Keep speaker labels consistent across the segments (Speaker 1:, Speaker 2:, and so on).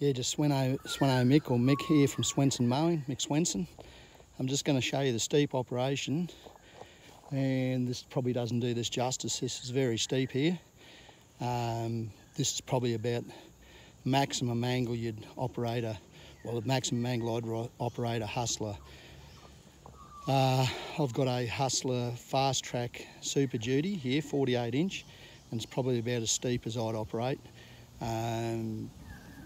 Speaker 1: Yeah, just Sveno, Sveno Mick or Mick here from Svenson Mowing, Mick Svenson. I'm just going to show you the steep operation and this probably doesn't do this justice. This is very steep here. Um, this is probably about maximum angle you'd operate a, well maximum angle I'd operate a Hustler. Uh, I've got a Hustler FasTrak Super Duty here, 48 inch, and it's probably about as steep as I'd operate. Um,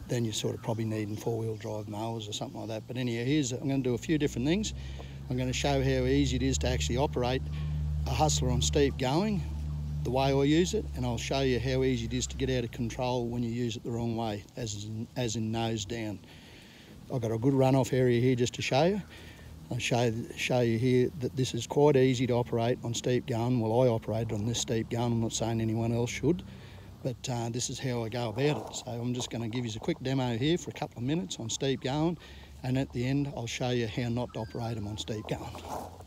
Speaker 1: then you're sort of probably needing four-wheel drive mowers or something like that. But anyhow, here's I'm going to do a few different things. I'm going to show how easy it is to actually operate a Hustler on steep going, the way I use it, and I'll show you how easy it is to get out of control when you use it the wrong way, as in, as in nose down. I've got a good runoff area here just to show you. I'll show, show you here that this is quite easy to operate on steep going. Well, I operate on this steep going. I'm not saying anyone else should but uh, this is how I go about it. So I'm just going to give you a quick demo here for a couple of minutes on steep going and at the end I'll show you how not to operate them on steep going.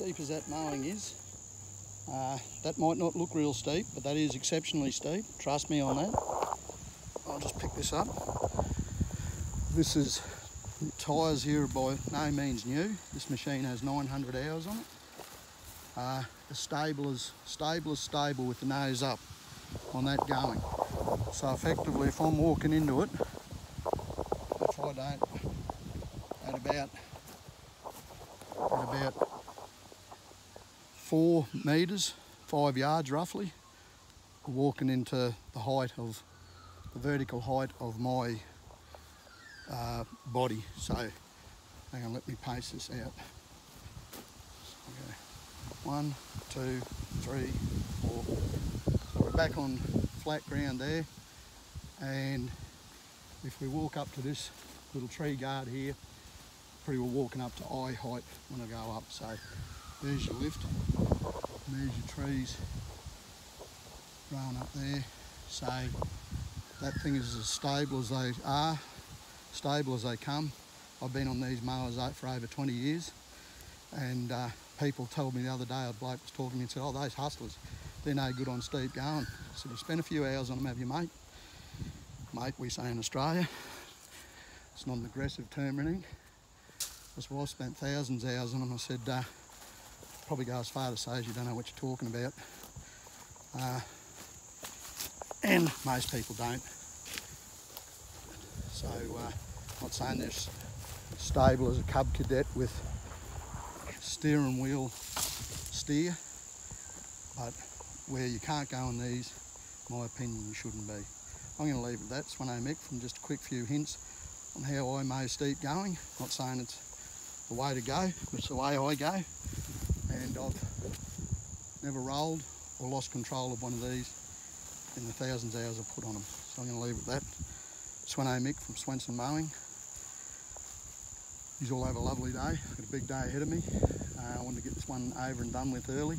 Speaker 1: Steep as that mowing is, uh, that might not look real steep, but that is exceptionally steep. Trust me on that. I'll just pick this up. This is tyres here by no means new. This machine has 900 hours on it. Uh, as stable as stable as stable with the nose up on that going. So effectively, if I'm walking into it, if I don't, at about at about four metres, five yards roughly, walking into the height of the vertical height of my uh, body. So, hang on, let me pace this out. Okay. One, two, three, four. So we're back on flat ground there. And if we walk up to this little tree guard here, pretty well walking up to eye height when I go up. So there's your lift, there's your trees growing up there. So that thing is as stable as they are, stable as they come. I've been on these mowers for over 20 years and uh, people told me the other day, a bloke was talking to me and said, oh, those hustlers, they're no good on steep going. I you spend a few hours on them, have you, mate? Mate, we say in Australia. It's not an aggressive term or anything. That's why I spent thousands of hours on them. I said, uh, probably go as far to say as you don't know what you're talking about. Uh, and most people don't. So, uh, I'm not saying they're stable as a Cub Cadet with steering wheel steer, but where you can't go on these, my opinion, you shouldn't be. I'm going to leave it at that. Sveno Mick from just a quick few hints on how I mow steep going. Not saying it's the way to go, but it's the way I go. And I've never rolled or lost control of one of these in the thousands of hours I've put on them. So I'm going to leave it at that. Sveno Mick from Svenson Mowing. He's all have a lovely day. I've got a big day ahead of me. Uh, I want to get this one over and done with early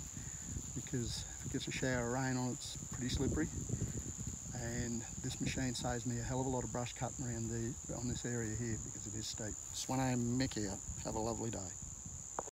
Speaker 1: because if it gets a shower of rain on it, it's pretty slippery. And this machine saves me a hell of a lot of brush cutting around the on this area here because it is steep. Sveno Mick here. Have a lovely day.